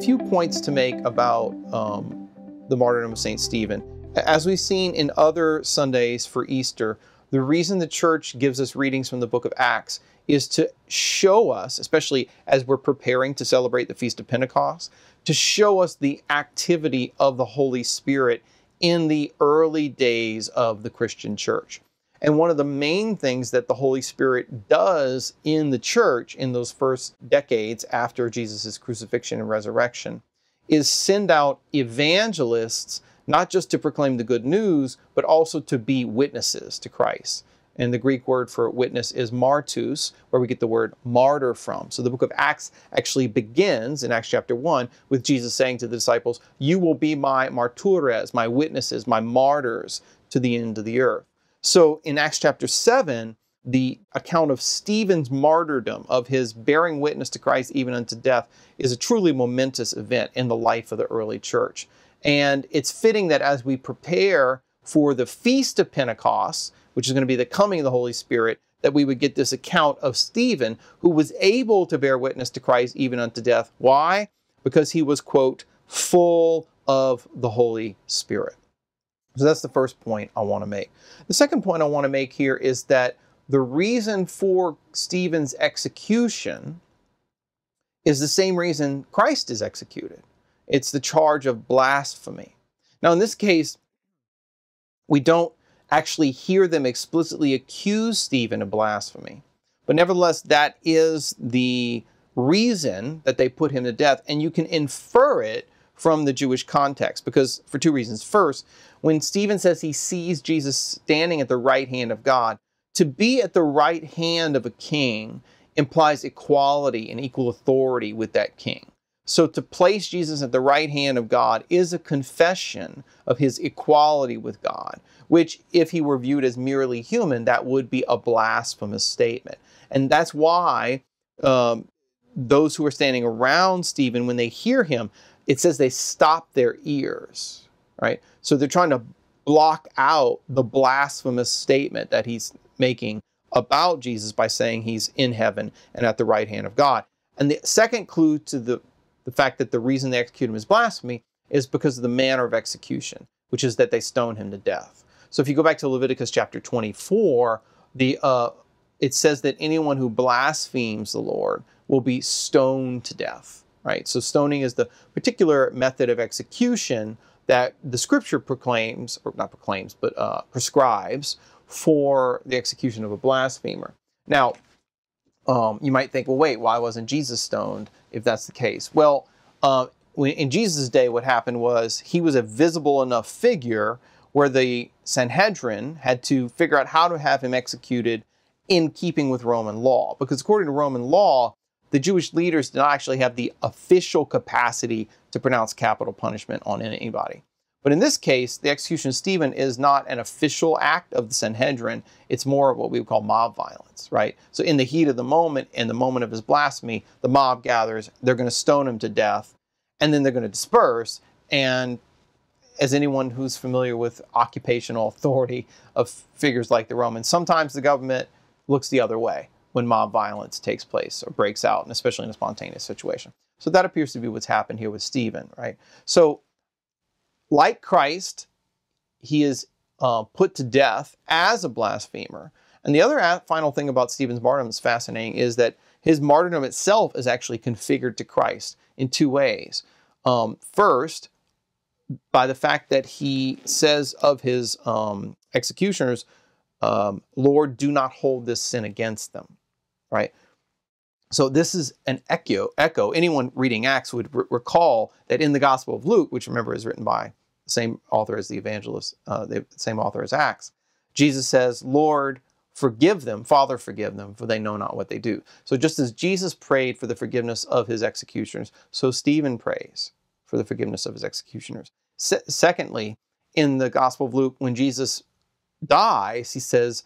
a few points to make about um, the martyrdom of St. Stephen. As we've seen in other Sundays for Easter, the reason the church gives us readings from the book of Acts is to show us, especially as we're preparing to celebrate the Feast of Pentecost, to show us the activity of the Holy Spirit in the early days of the Christian church. And one of the main things that the Holy Spirit does in the church in those first decades after Jesus' crucifixion and resurrection is send out evangelists, not just to proclaim the good news, but also to be witnesses to Christ. And the Greek word for witness is martus, where we get the word martyr from. So the book of Acts actually begins in Acts chapter 1 with Jesus saying to the disciples, You will be my martures, my witnesses, my martyrs to the end of the earth. So in Acts chapter 7, the account of Stephen's martyrdom, of his bearing witness to Christ even unto death, is a truly momentous event in the life of the early church. And it's fitting that as we prepare for the Feast of Pentecost, which is going to be the coming of the Holy Spirit, that we would get this account of Stephen, who was able to bear witness to Christ even unto death. Why? Because he was, quote, full of the Holy Spirit. So that's the first point I want to make. The second point I want to make here is that the reason for Stephen's execution is the same reason Christ is executed. It's the charge of blasphemy. Now, in this case, we don't actually hear them explicitly accuse Stephen of blasphemy. But nevertheless, that is the reason that they put him to death. And you can infer it from the Jewish context because for two reasons. First, when Stephen says he sees Jesus standing at the right hand of God, to be at the right hand of a king implies equality and equal authority with that king. So to place Jesus at the right hand of God is a confession of his equality with God, which, if he were viewed as merely human, that would be a blasphemous statement. And that's why um, those who are standing around Stephen, when they hear him, it says they stop their ears, right? So they're trying to block out the blasphemous statement that he's making about Jesus by saying he's in heaven and at the right hand of God. And the second clue to the, the fact that the reason they execute him is blasphemy is because of the manner of execution, which is that they stone him to death. So if you go back to Leviticus chapter 24, the uh, it says that anyone who blasphemes the Lord will be stoned to death. Right. So stoning is the particular method of execution that the Scripture proclaims, or not proclaims, but uh, prescribes for the execution of a blasphemer. Now, um, you might think, well, wait, why wasn't Jesus stoned if that's the case? Well, uh, in Jesus' day, what happened was he was a visible enough figure where the Sanhedrin had to figure out how to have him executed in keeping with Roman law. Because according to Roman law, the Jewish leaders did not actually have the official capacity to pronounce capital punishment on anybody. But in this case, the execution of Stephen is not an official act of the Sanhedrin. It's more of what we would call mob violence, right? So in the heat of the moment, in the moment of his blasphemy, the mob gathers, they're going to stone him to death, and then they're going to disperse. And as anyone who's familiar with occupational authority of figures like the Romans, sometimes the government looks the other way when mob violence takes place or breaks out, and especially in a spontaneous situation. So that appears to be what's happened here with Stephen, right? So, like Christ, he is uh, put to death as a blasphemer. And the other final thing about Stephen's martyrdom that's fascinating is that his martyrdom itself is actually configured to Christ in two ways. Um, first, by the fact that he says of his um, executioners, um, Lord, do not hold this sin against them, right? So this is an echo. Echo. Anyone reading Acts would recall that in the Gospel of Luke, which remember is written by the same author as the evangelist, uh, the same author as Acts, Jesus says, "Lord, forgive them, Father, forgive them, for they know not what they do." So just as Jesus prayed for the forgiveness of his executioners, so Stephen prays for the forgiveness of his executioners. Se- secondly, in the Gospel of Luke, when Jesus dies, he says,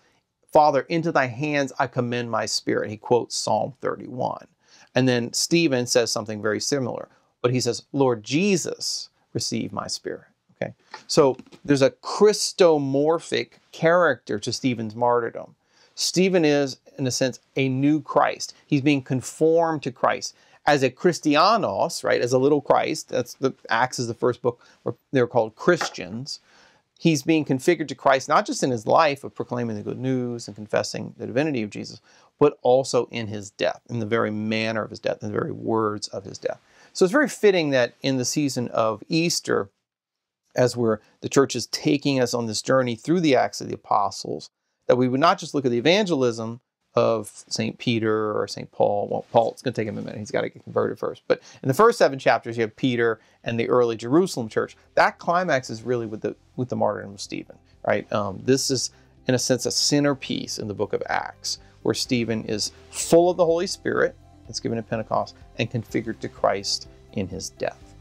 Father, into thy hands I commend my spirit. He quotes Psalm 31. And then Stephen says something very similar, but he says, Lord Jesus, receive my spirit. Okay. So there's a Christomorphic character to Stephen's martyrdom. Stephen is, in a sense, a new Christ. He's being conformed to Christ. as a Christianos, right, as a little Christ. That's the Acts is the first book where they're called Christians. He's being configured to Christ not just in his life of proclaiming the good news and confessing the divinity of Jesus, but also in his death, in the very manner of his death, in the very words of his death. So it's very fitting that in the season of Easter, as we're the church is taking us on this journey through the Acts of the Apostles, that we would not just look at the evangelism of St. Peter or St. Paul. Well, Paul, it's going to take him a minute. He's got to get converted first. But in the first seven chapters, you have Peter and the early Jerusalem church. That climax is really with the with the martyrdom of Stephen, right? Um, this is, in a sense, a centerpiece in the book of Acts, where Stephen is full of the Holy Spirit, that's given at Pentecost, and configured to Christ in his death.